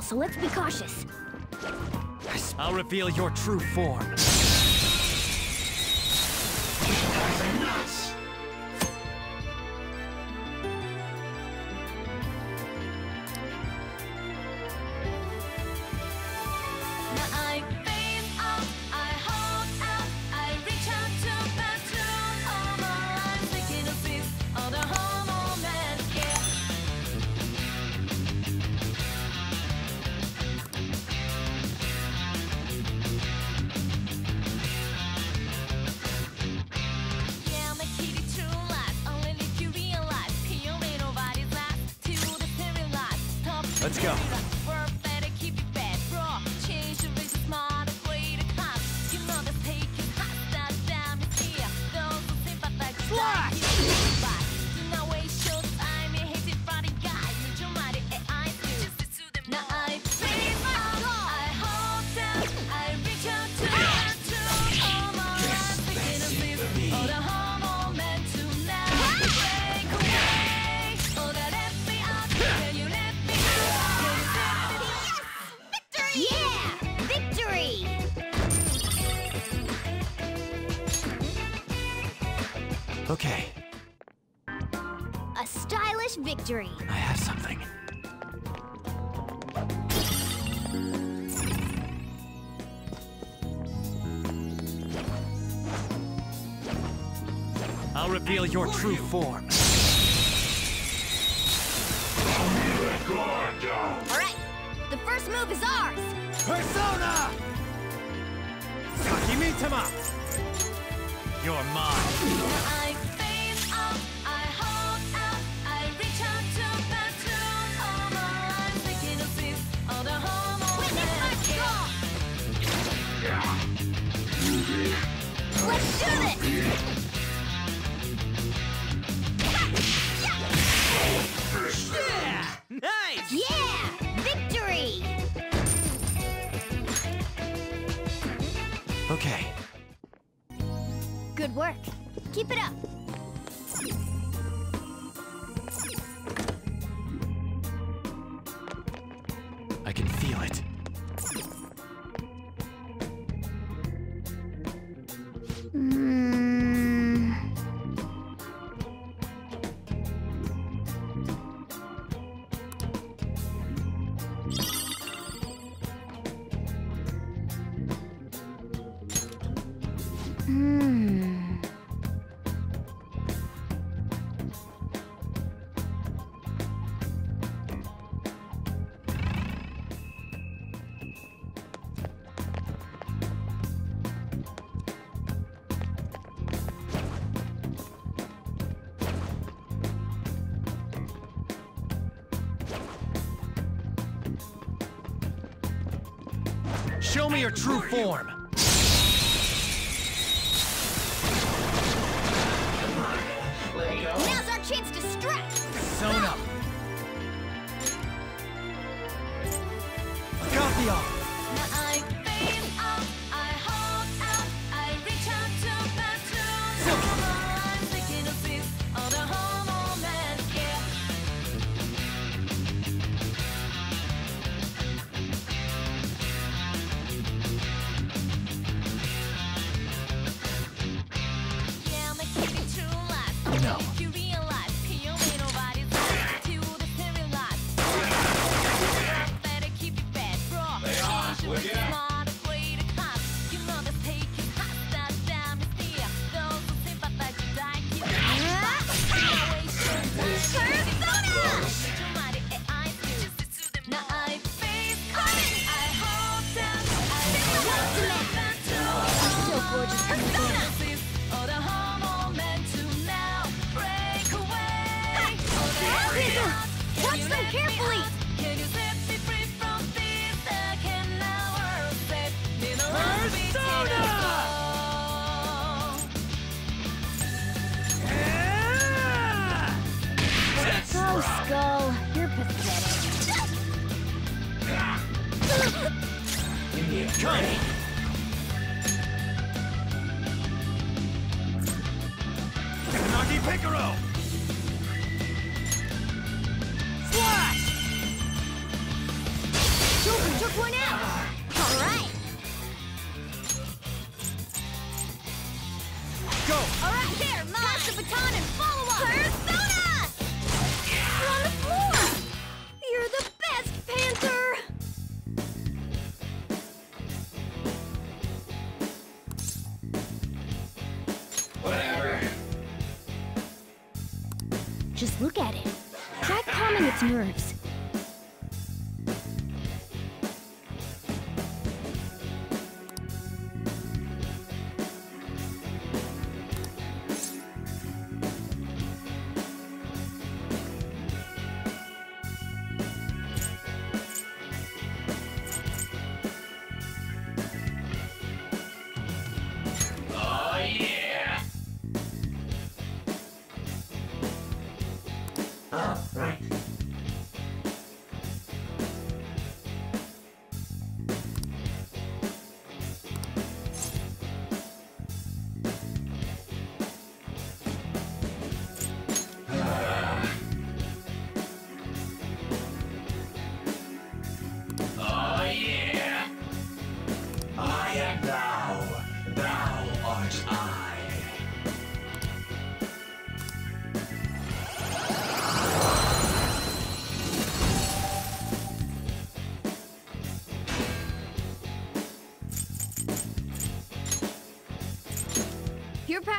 so let's be cautious. I'll reveal your true form. stylish victory. I have something. I'll reveal I your true you. form. All right, the first move is ours. Persona! Sakimitama! You're mine. Let's do! Yeah! Nice! Yeah! Victory! Okay. Good work. Keep it up. form. upright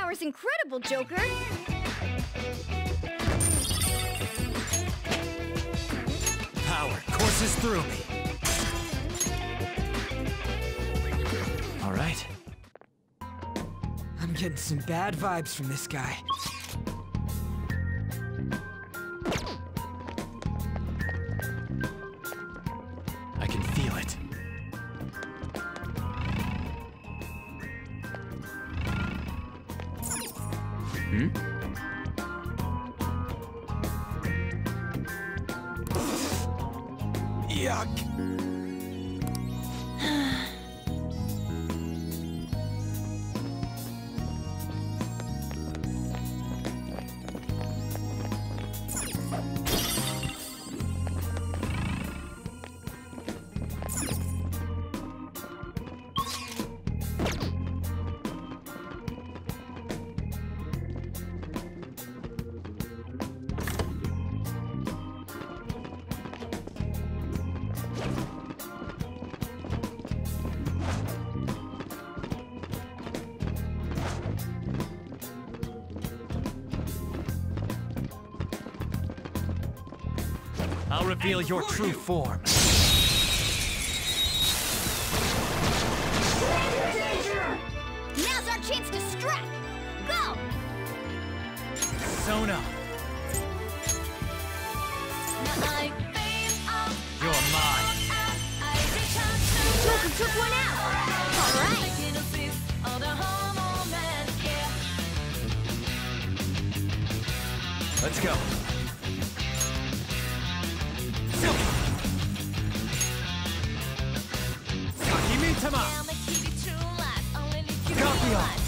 power's incredible, Joker! Power courses through me. All right. I'm getting some bad vibes from this guy. your true form. Danger! Now's our chance to strike! Go! Sona! You're mine! Joker took one out! Alright! Let's go. 様ガーピオン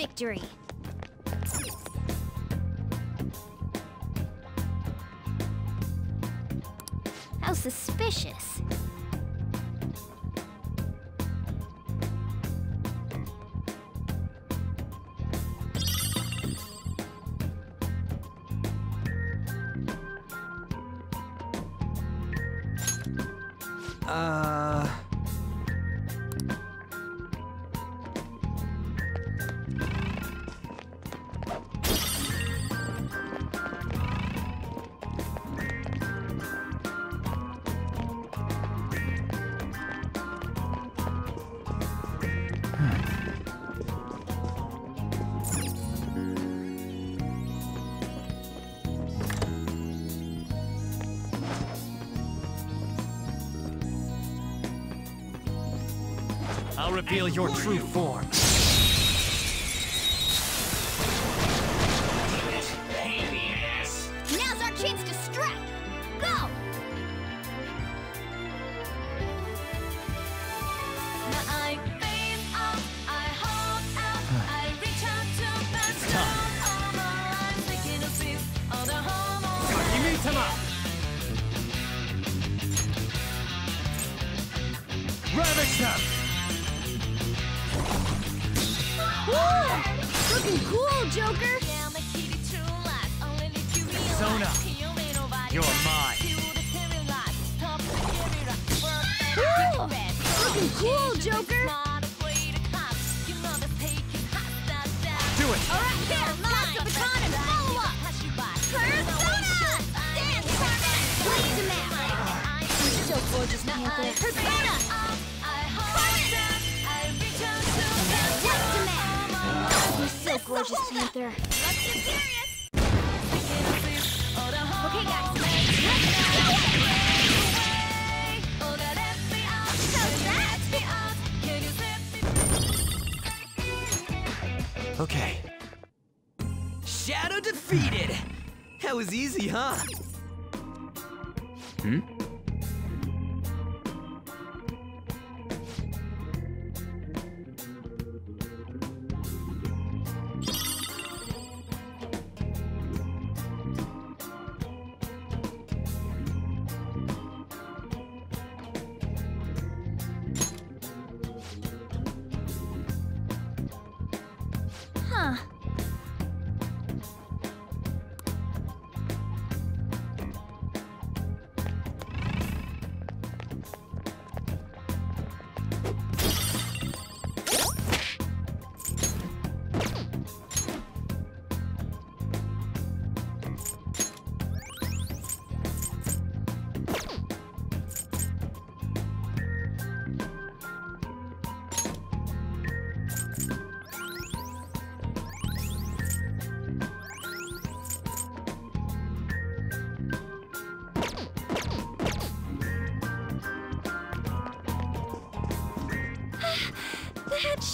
victory. reveal your true form. Now's our chance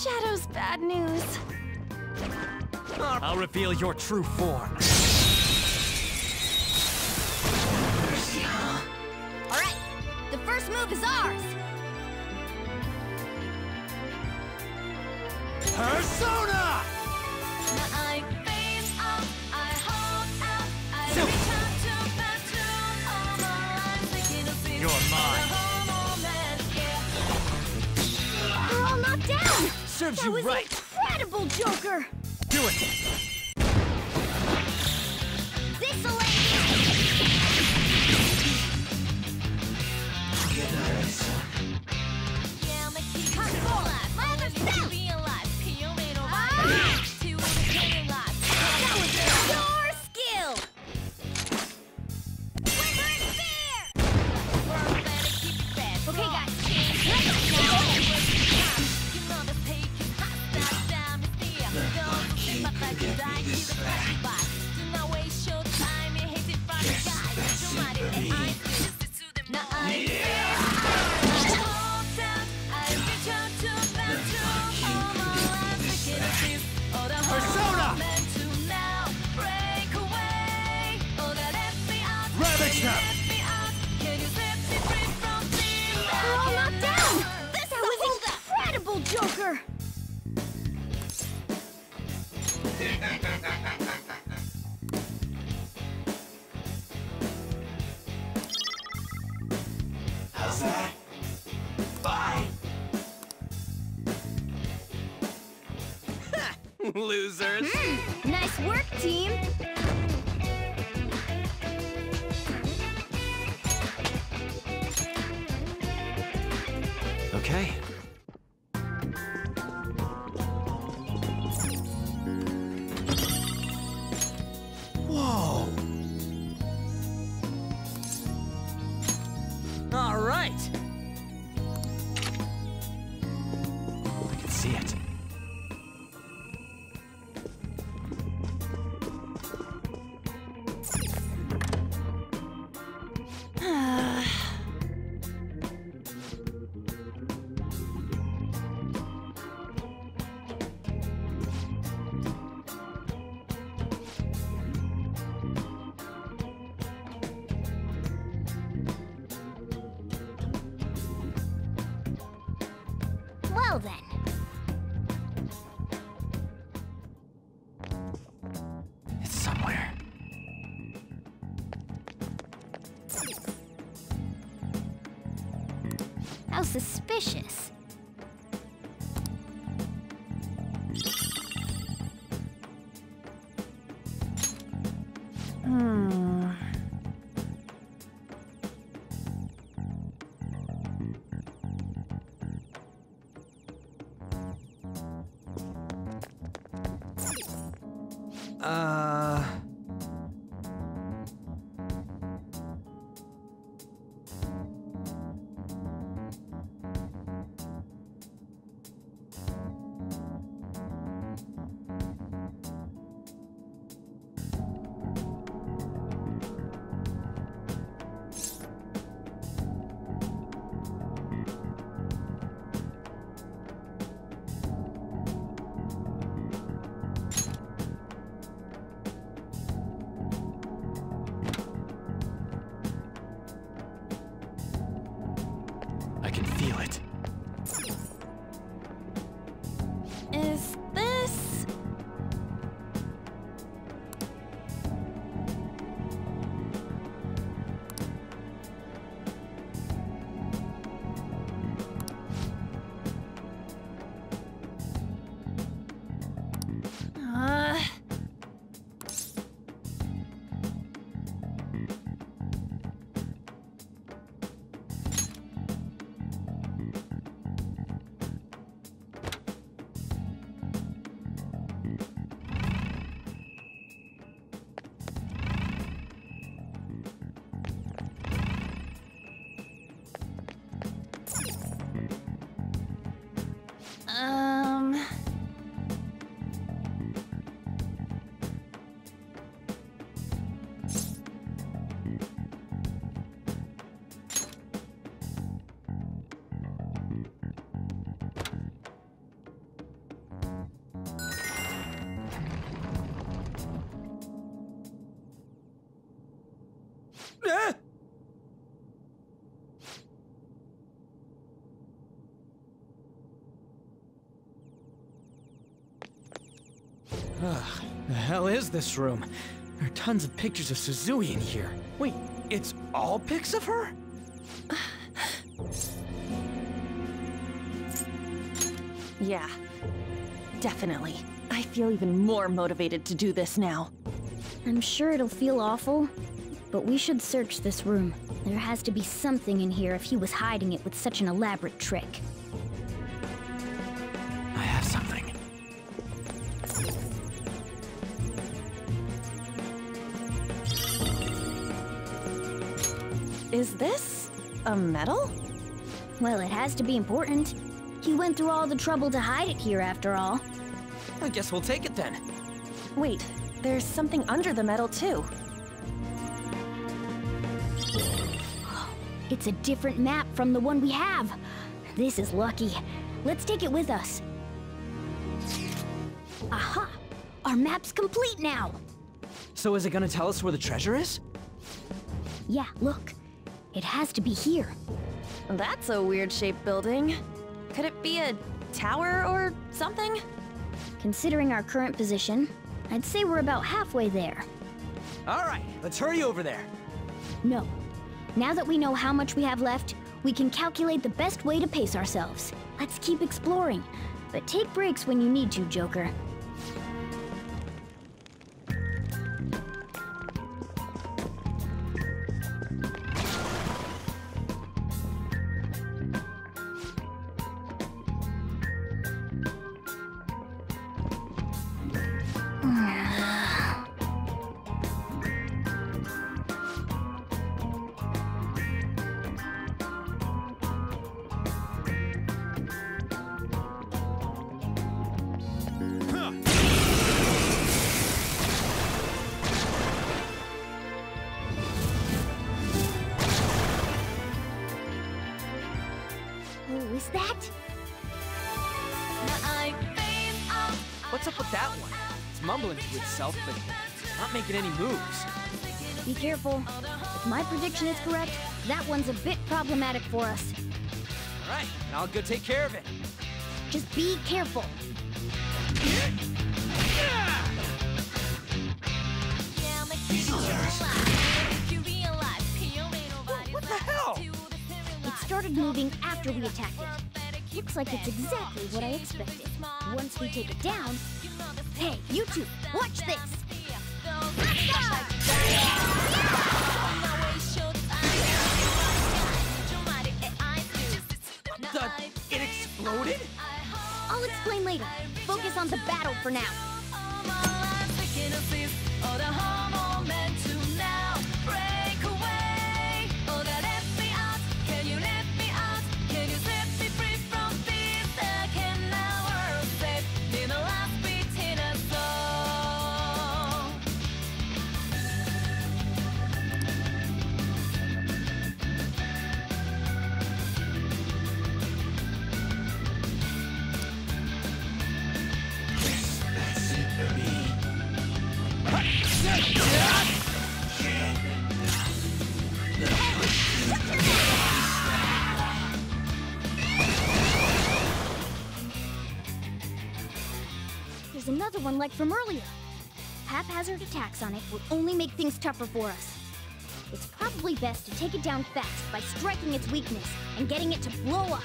Shadow's bad news. I'll reveal your true form. All right, the first move is ours. Ugh, the hell is this room? There are tons of pictures of Suzui in here. Wait, it's all pics of her? Yeah. Definitely. I feel even more motivated to do this now. I'm sure it'll feel awful, but we should search this room. There has to be something in here if he was hiding it with such an elaborate trick. Is this a medal? Well, it has to be important. He went through all the trouble to hide it here after all. I guess we'll take it then. Wait, there's something under the medal too. It's a different map from the one we have. This is lucky. Let's take it with us. Aha! Our map's complete now! So is it gonna tell us where the treasure is? Yeah, look. It has to be here. That's a weird shaped building. Could it be a tower or something? Considering our current position, I'd say we're about halfway there. All right, let's hurry over there. No. Now that we know how much we have left, we can calculate the best way to pace ourselves. Let's keep exploring. But take breaks when you need to, Joker. If my prediction is correct, that one's a bit problematic for us. All right, and I'll go take care of it. Just be careful. Yeah, make you realize, make you realize, you ain't nobody What the hell? It started moving after we attacked it. Looks like it's exactly what I expected. Once we take it down... Hey, you two, watch this! The, later. Focus on the battle for now. One like from earlier. Haphazard attacks on it will only make things tougher for us. It's probably best to take it down fast by striking its weakness and getting it to blow up.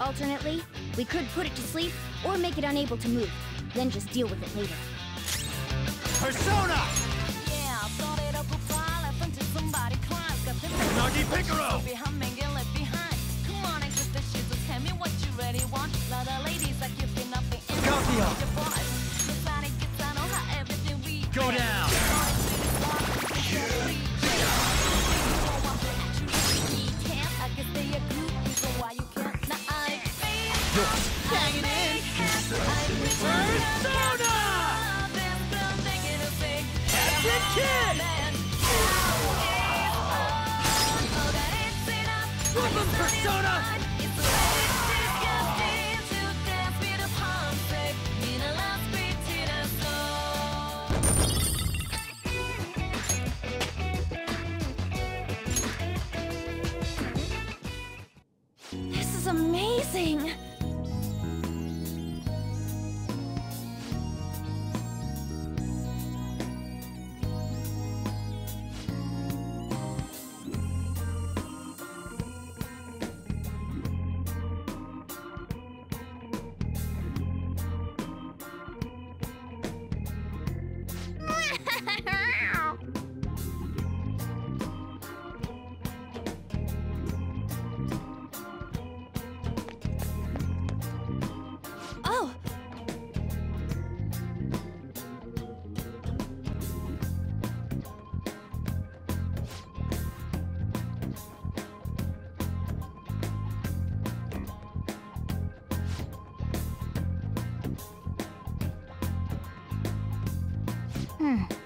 Alternately, we could put it to sleep or make it unable to move, then just deal with it later. Persona! Nagi Piccolo! Behind Go down! I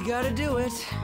we gotta do it.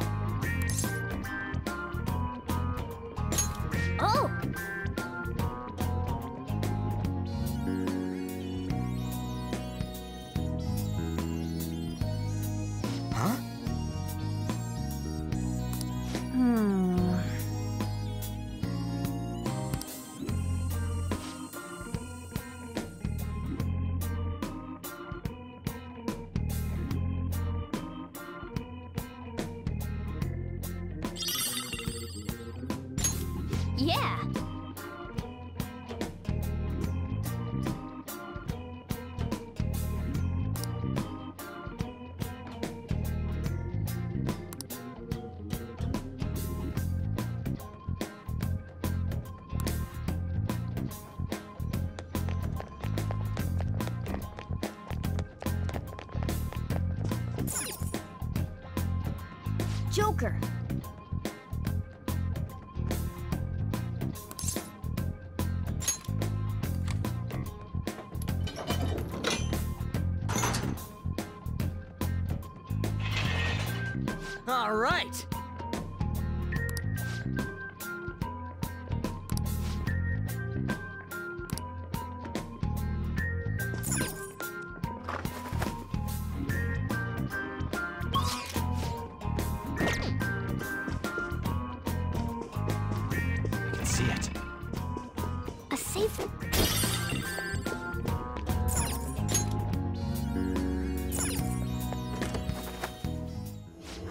Safe.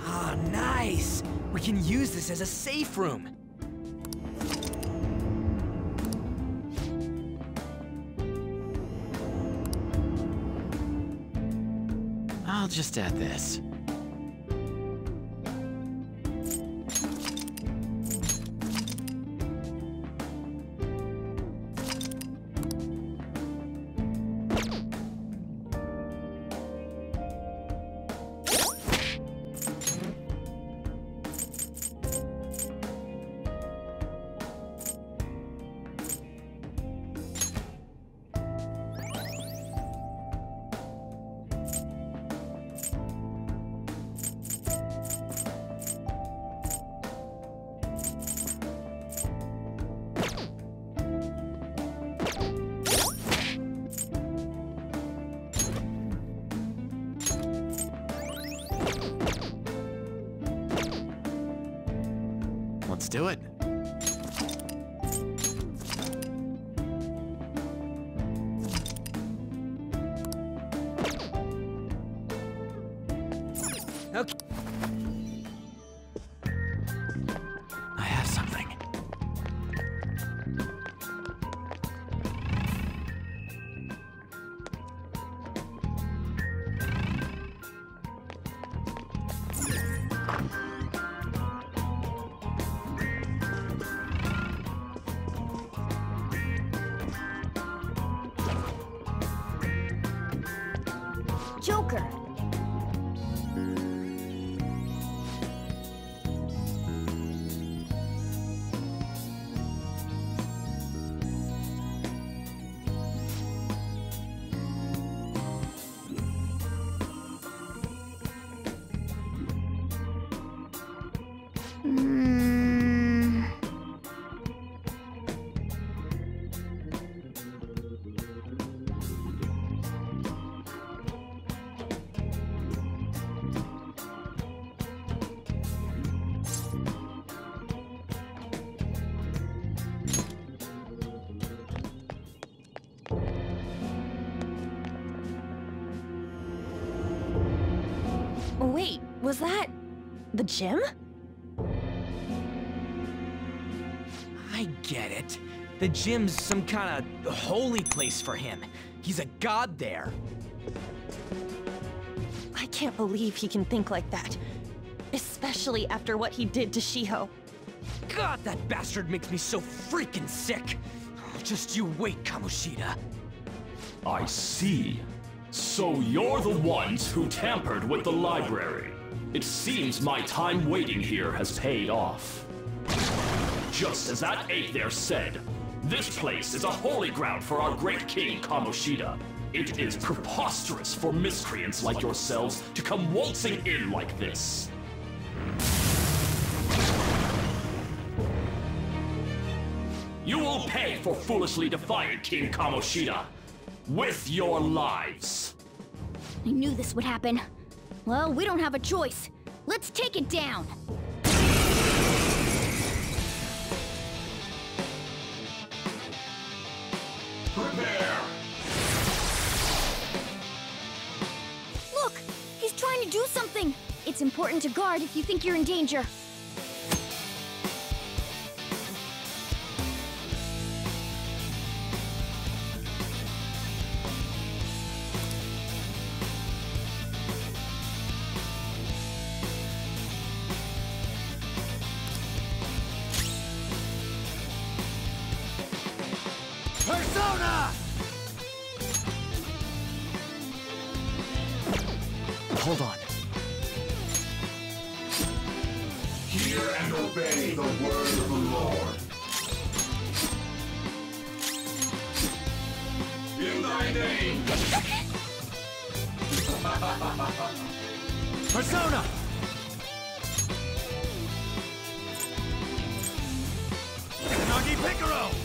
Ah, nice. We can use this as a safe room. I'll just add this. Was that the gym? I get it. The gym's some kind of holy place for him. He's a god there. I can't believe he can think like that. Especially after what he did to Shiho. God, that bastard makes me so freaking sick. Just you wait, Kamoshida. I see. So you're the ones who tampered with the library. It seems my time waiting here has paid off. Just as that ape there said, this place is a holy ground for our great king Kamoshida. It is preposterous for miscreants like yourselves to come waltzing in like this. You will pay for foolishly defying King Kamoshida with your lives. I knew this would happen. Well, we don't have a choice. Let's take it down. Prepare! Look, he's trying to do something. It's important to guard if you think you're in danger. and obey the word of the Lord. In thy name! Persona! Nagi Piccolo!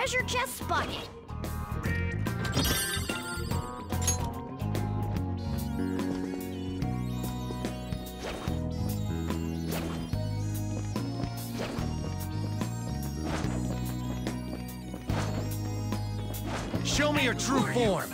Treasure chest spotted. Show me your true form.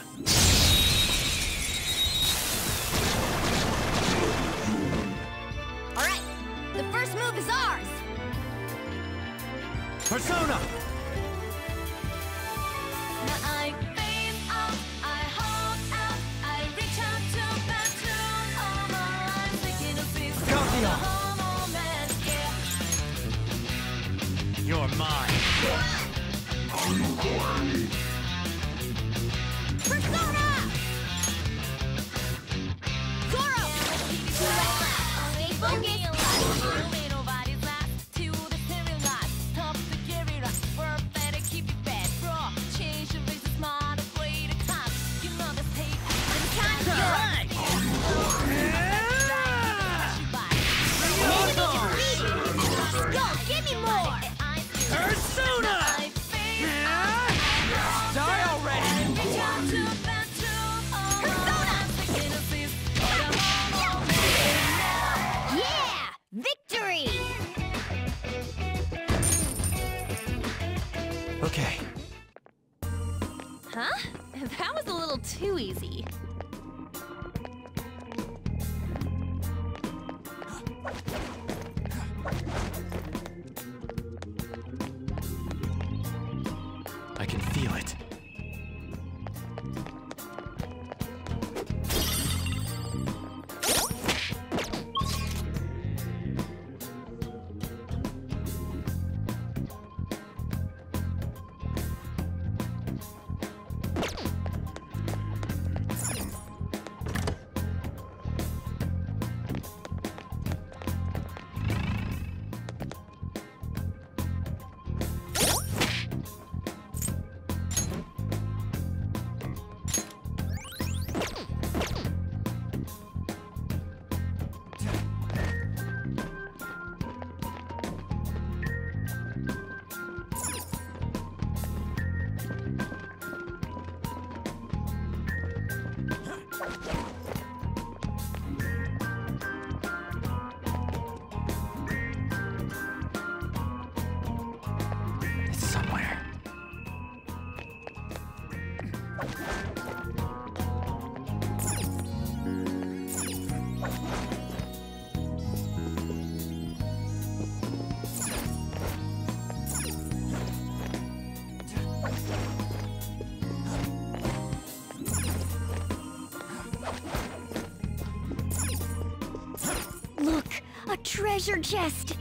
treasure chest!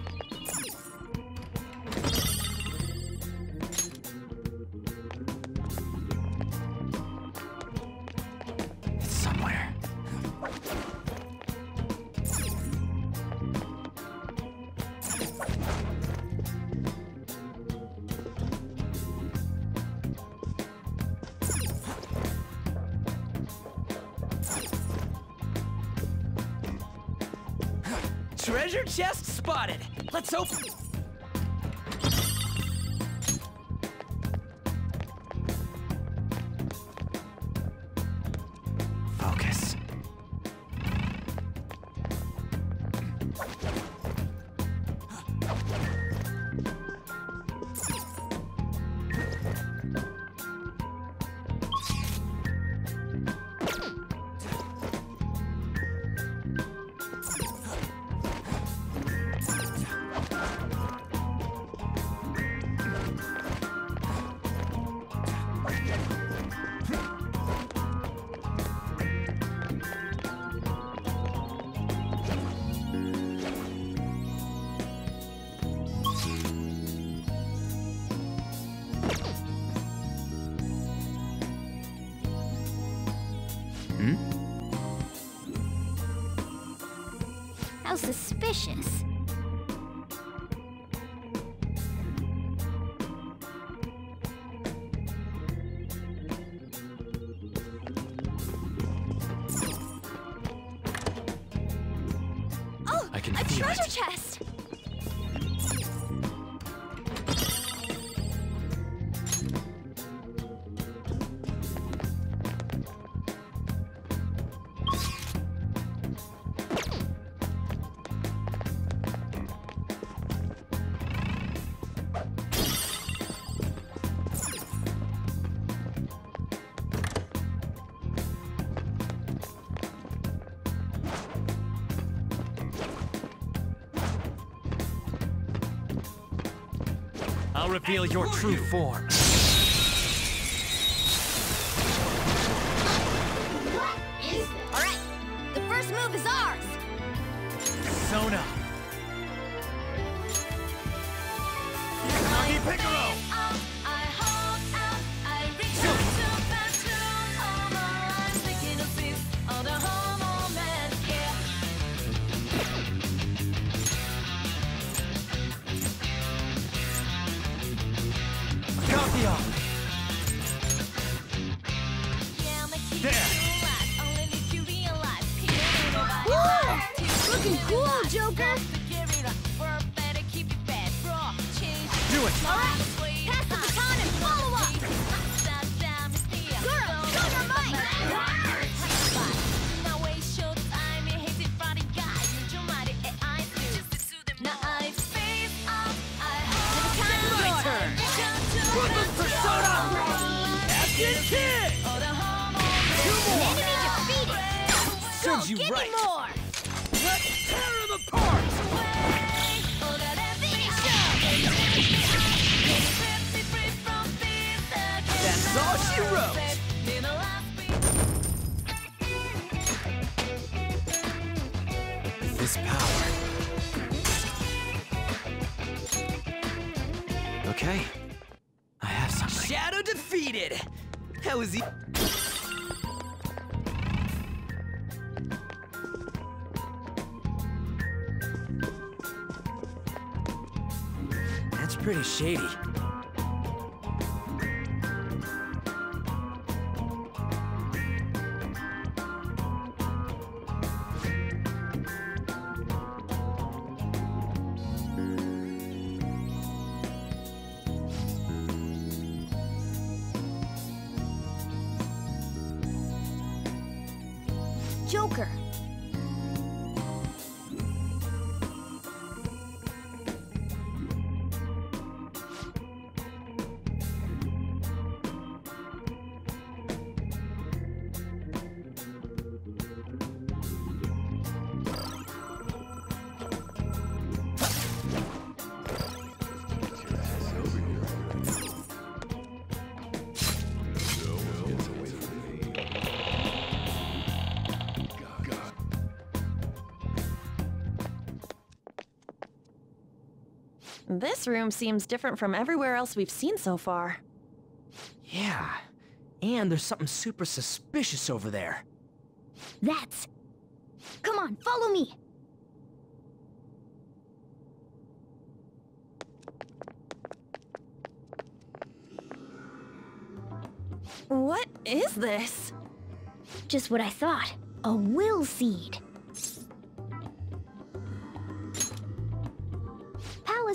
Treasure chest spotted. Let's open... reveal your true form. All right, the first move is ours. Sona. Nagi Piccolo! Serves you Give right. That's pretty shady. This room seems different from everywhere else we've seen so far. Yeah. And there's something super suspicious over there. That's. Come on, follow me. What is this? Just what I thought. A will seed.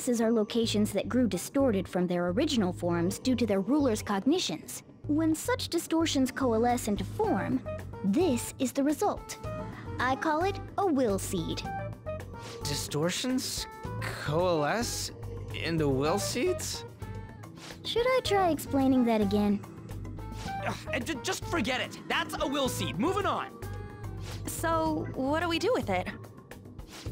Palaces are locations that grew distorted from their original forms due to their ruler's cognitions. When such distortions coalesce into form, this is the result. I call it a will seed. Distortions coalesce into will seeds? Should I try explaining that again? Ugh, just forget it. That's a will seed. Moving on. So, what do we do with it?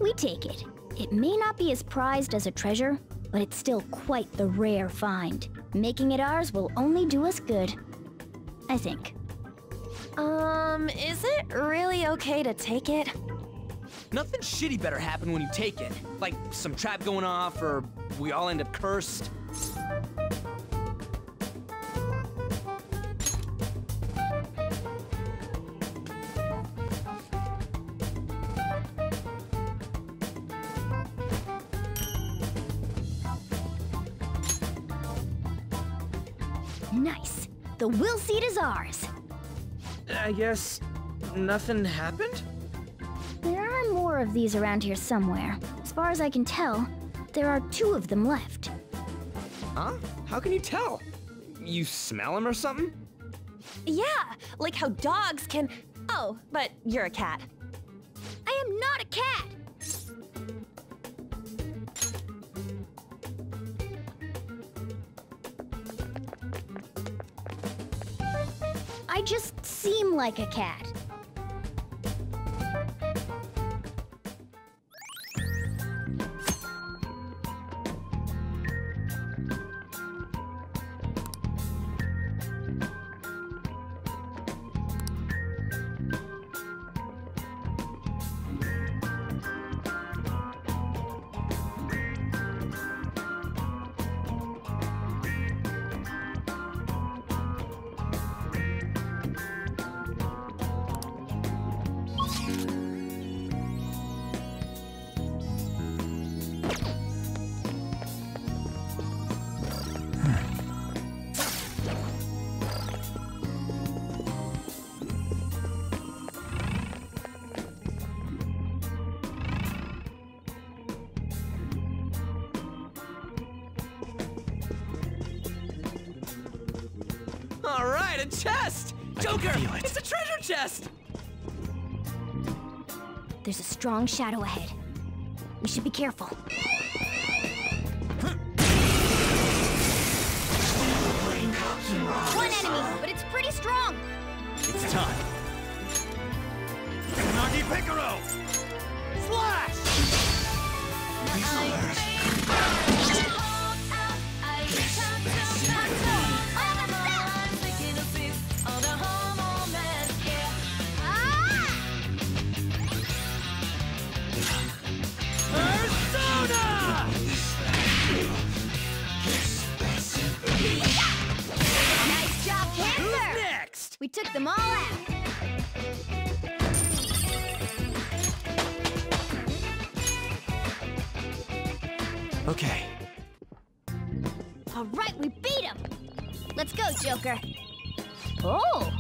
We take it. It may not be as prized as a treasure, but it's still quite the rare find. Making it ours will only do us good. I think. Um, is it really okay to take it? Nothing shitty better happen when you take it. Like some trap going off, or we all end up cursed. Nice. The will seed is ours. I guess nothing happened? There are more of these around here somewhere. As far as I can tell, there are two of them left. Huh? How can you tell? You smell them or something? Yeah, like how dogs can. Oh, but you're a cat. I am not a cat! I just seem like a cat. shadow ahead. We should be careful. Okay. All right, we beat him. Let's go, Joker. Oh,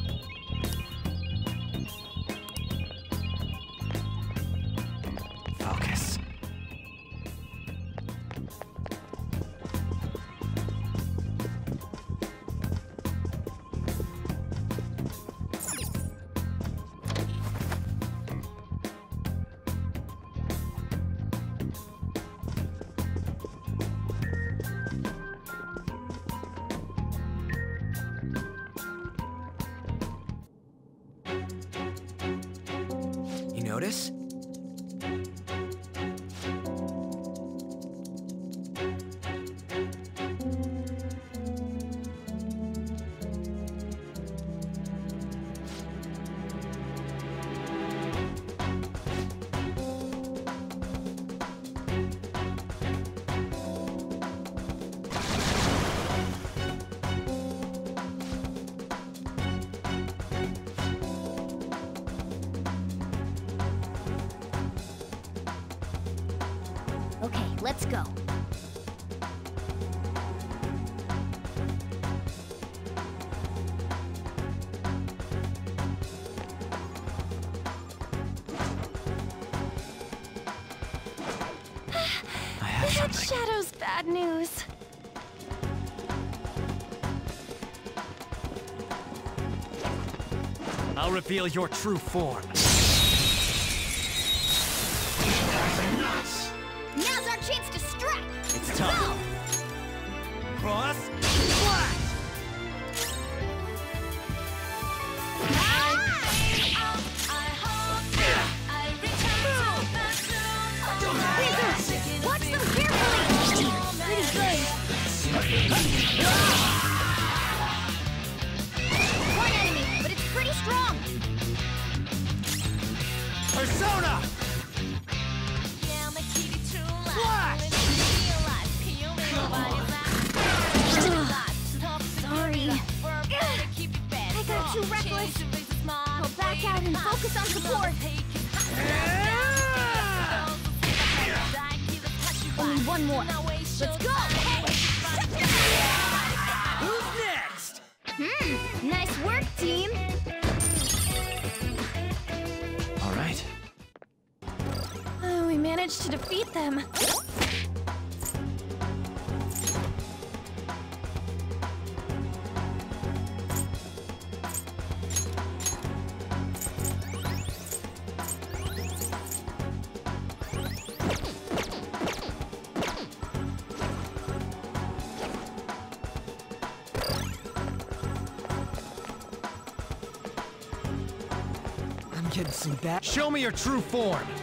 true form. Focus on support. Only one more. Let's go. Who's next? Hmm. Nice work, team. All right. Oh, we managed to defeat them. true form.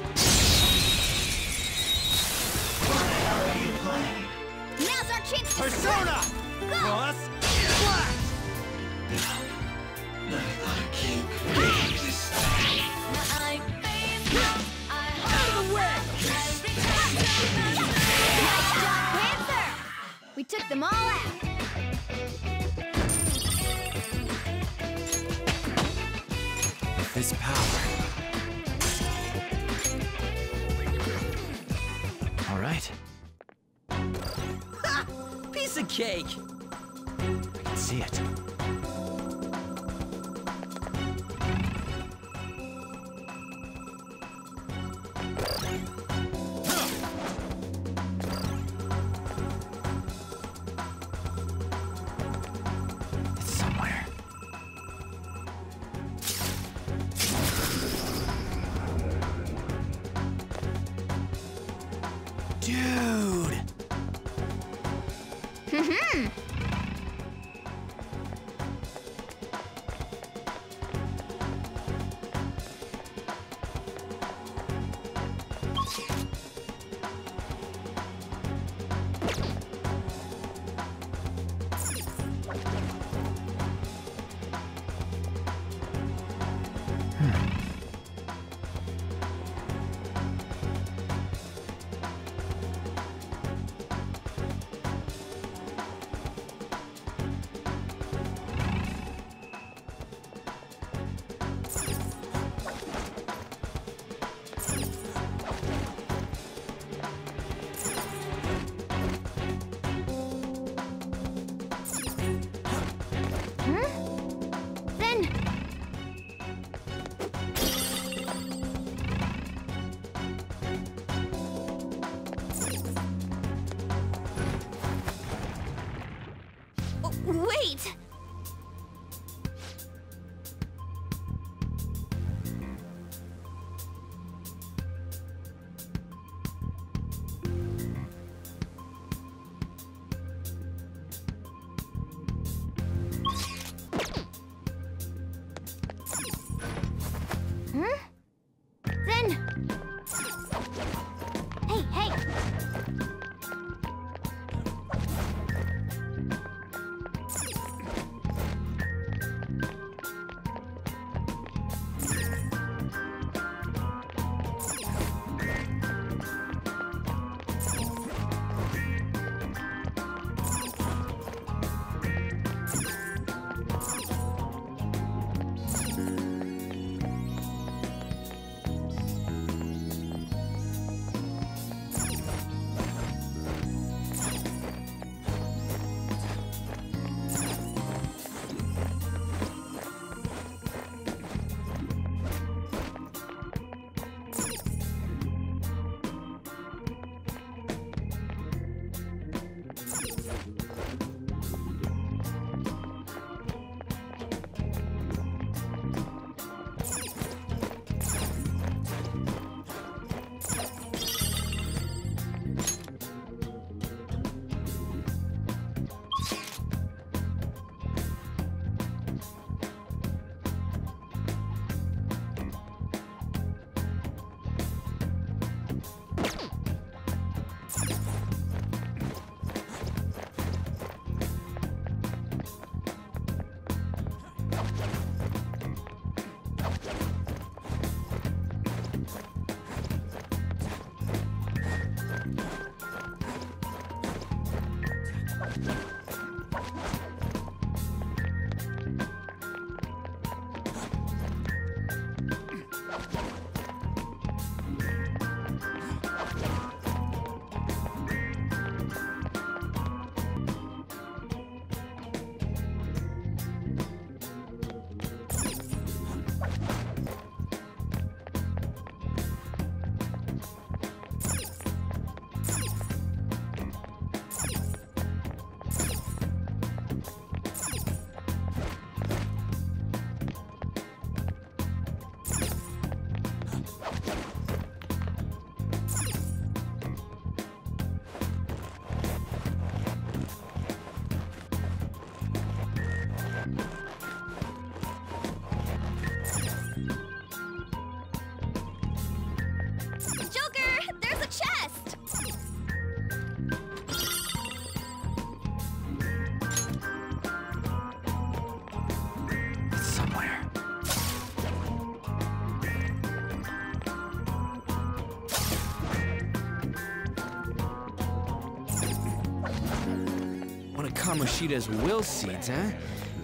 Kamoshida's will seeds, huh?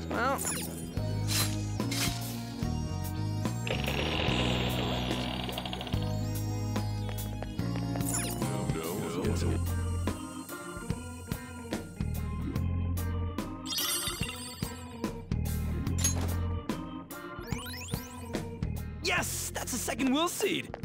Well... Yes! That's a second will seed!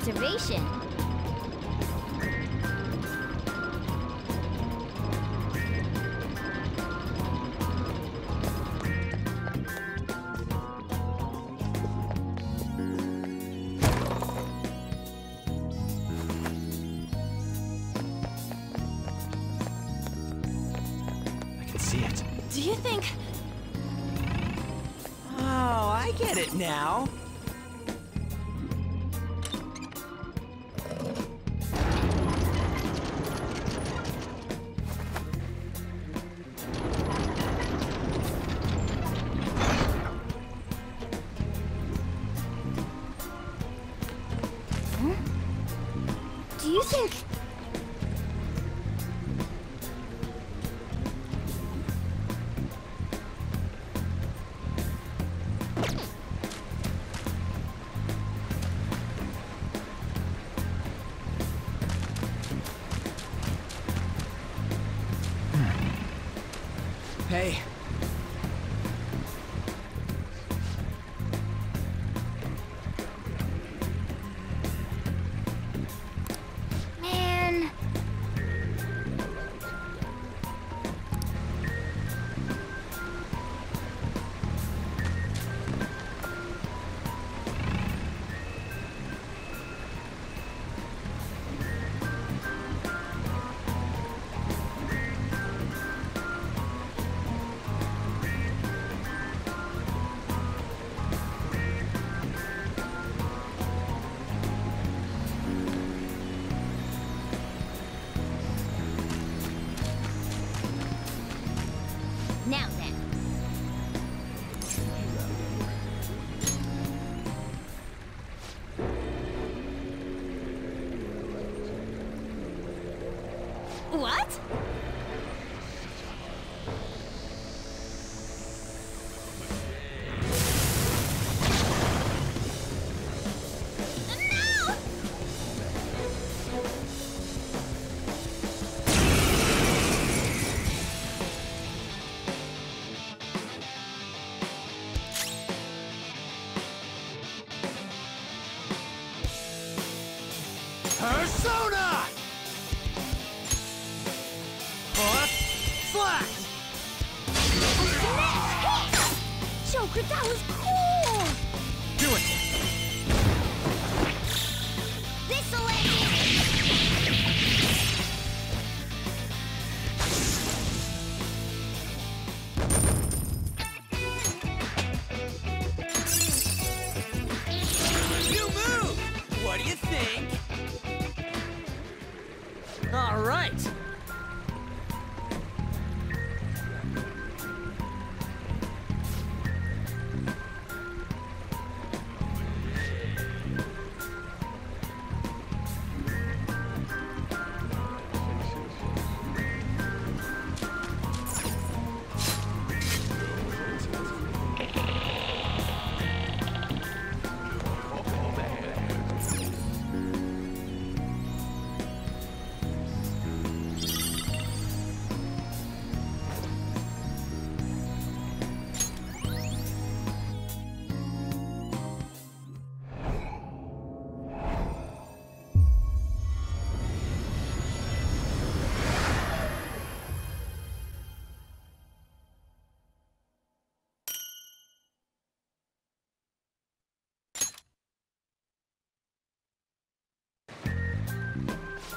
Observation.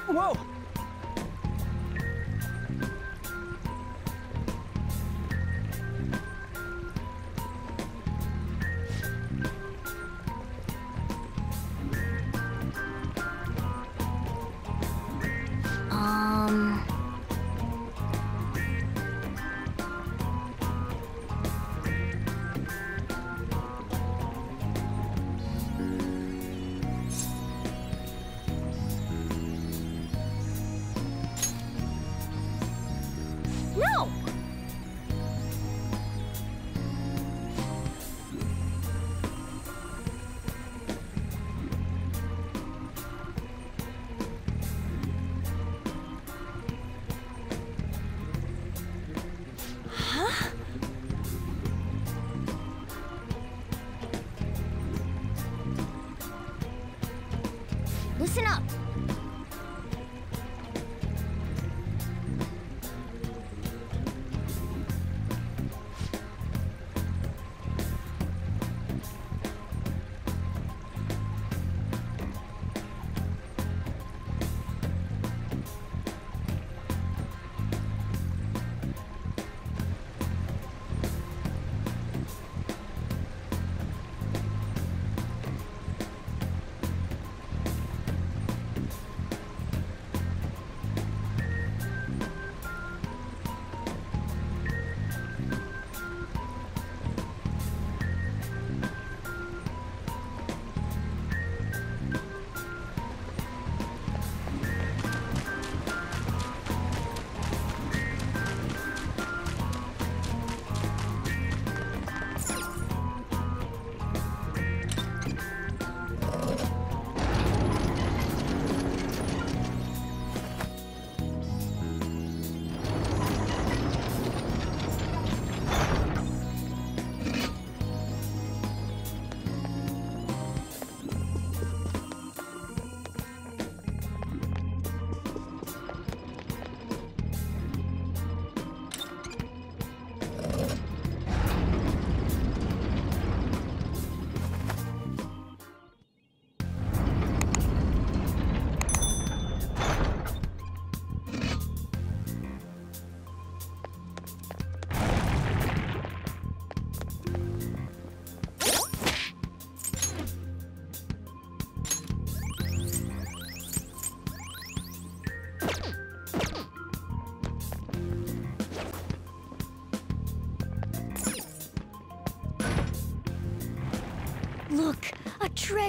Whoa!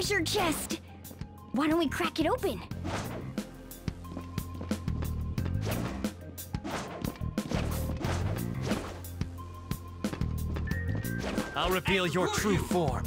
treasure chest! Why don't we crack it open? I'll reveal your true form.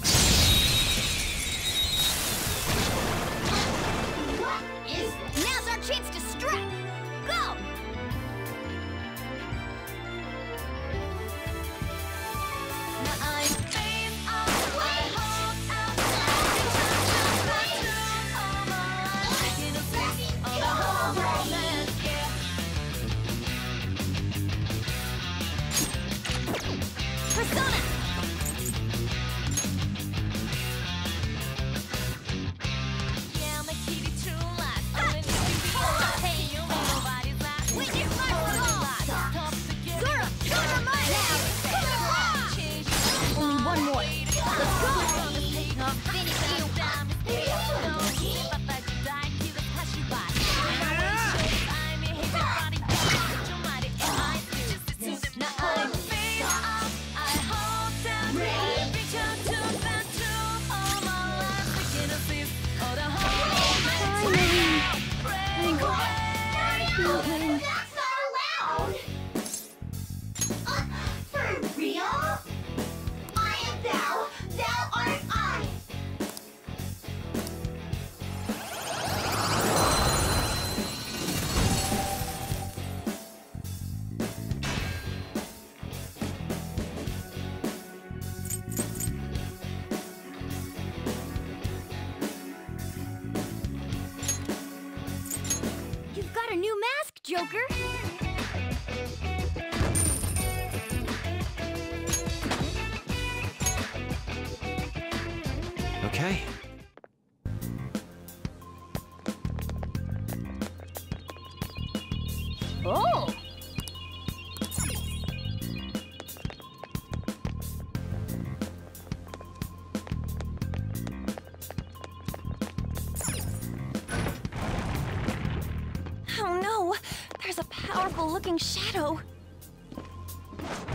Powerful looking shadow.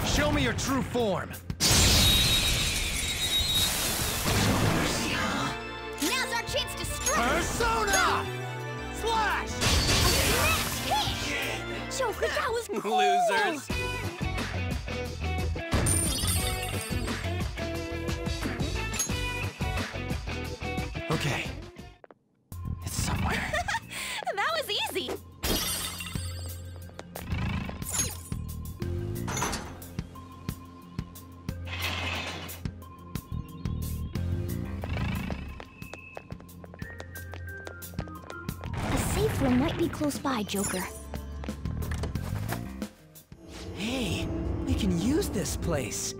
Show me your true form. Now's our chance to strike! Persona! Slash! Smash hit! Joker, that was cool! Losers. Close by, Joker. Hey, we can use this place.